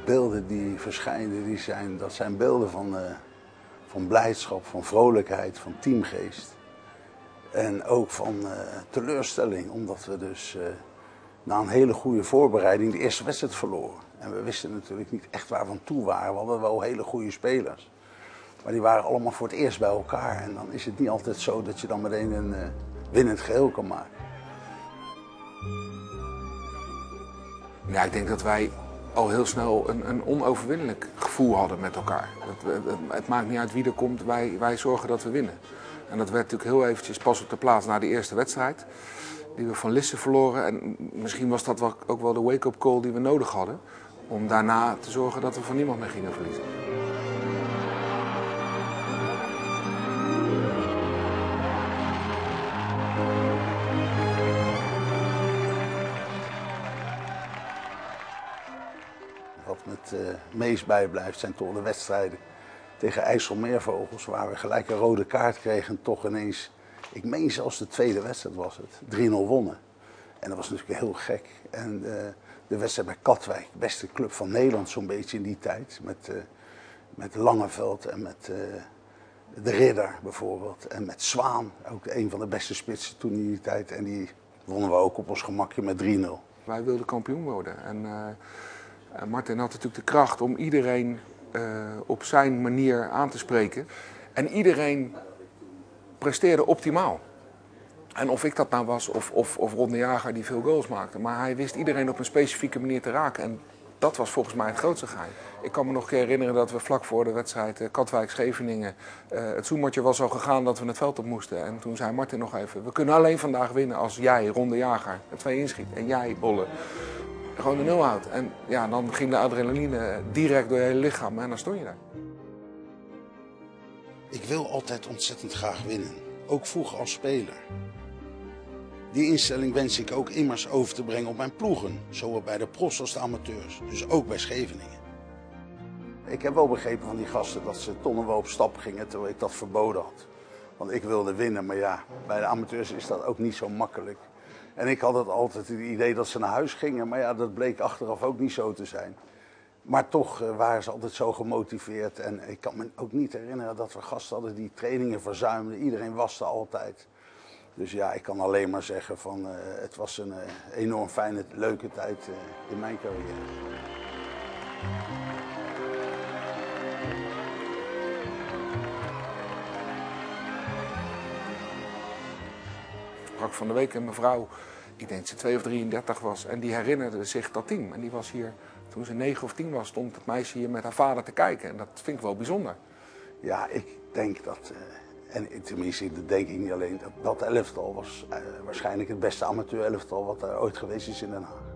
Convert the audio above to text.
de beelden die verschijnen, die zijn, dat zijn beelden van, eh, van blijdschap, van vrolijkheid, van teamgeest. En ook van eh, teleurstelling, omdat we dus eh, na een hele goede voorbereiding de eerste wedstrijd verloren. En we wisten natuurlijk niet echt waar we aan toe waren. We hadden wel hele goede spelers. Maar die waren allemaal voor het eerst bij elkaar. En dan is het niet altijd zo dat je dan meteen een winnend geheel kan maken. Ja, ik denk dat wij al heel snel een, een onoverwinnelijk gevoel hadden met elkaar. Het, het, maakt niet uit wie er komt, wij, wij zorgen dat we winnen. En dat werd natuurlijk heel eventjes pas op de plaats na de eerste wedstrijd. Die we van Lisse verloren. En misschien was dat ook wel de wake-up call die we nodig hadden. Om daarna te zorgen dat we van niemand meer gingen verliezen. Het uh, meest bijblijft zijn toch de wedstrijden tegen IJsselmeervogels, waar we gelijk een rode kaart kregen en toch ineens, ik meen zelfs de tweede wedstrijd was het, 3-0 wonnen. En dat was natuurlijk heel gek. En uh, de wedstrijd bij Katwijk, beste club van Nederland zo'n beetje in die tijd, met, uh, met Langeveld en met de Ridder bijvoorbeeld. En met Zwaan, ook een van de beste spitsen toen in die tijd. En die wonnen we ook op ons gemakje met 3-0. Wij wilden kampioen worden. En Martin had natuurlijk de kracht om iedereen uh, op zijn manier aan te spreken. En iedereen presteerde optimaal. En of ik dat nou was of, of, of Jager die veel goals maakte. Maar hij wist iedereen op een specifieke manier te raken. En dat was volgens mij het grootste geheim. Ik kan me nog herinneren dat we vlak voor de wedstrijd uh, Katwijk-Scheveningen... Het zoemertje was al gegaan dat we het veld op moesten. En toen zei Martin nog even... we kunnen alleen vandaag winnen als jij, Ron de Jager, er twee inschiet. En jij, Bolle, gewoon de nul houdt. En ja, dan ging de adrenaline direct door je hele lichaam en dan stond je daar. Ik wil altijd ontzettend graag winnen. Ook vroeger als speler. Die instelling wens ik ook immers over te brengen op mijn ploegen. Zowel bij de profs als de amateurs. Dus ook bij Scheveningen. Ik heb wel begrepen van die gasten dat ze tonnen wel op stap gingen terwijl ik dat verboden had. Want ik wilde winnen, maar ja, bij de amateurs is dat ook niet zo makkelijk. En ik had het altijd het idee dat ze naar huis gingen, maar ja, dat bleek achteraf ook niet zo te zijn. Maar toch uh, waren ze altijd zo gemotiveerd. En ik kan me ook niet herinneren dat we gasten hadden die trainingen verzuimden. Iedereen waste altijd. Dus ja, ik kan alleen maar zeggen van uh, het was een uh, enorm fijne, leuke tijd in mijn carrière. Sprak van de week een mevrouw, ik denk dat ze 2 of 33 was, en die herinnerde zich dat team. En die was hier, toen ze 9 of 10 was, stond het meisje hier met haar vader te kijken. En dat vind ik wel bijzonder. Ja, ik denk dat, uh, en tenminste, dat denk ik niet alleen, dat dat elftal was uh, waarschijnlijk het beste amateur elftal wat er ooit geweest is in Den Haag.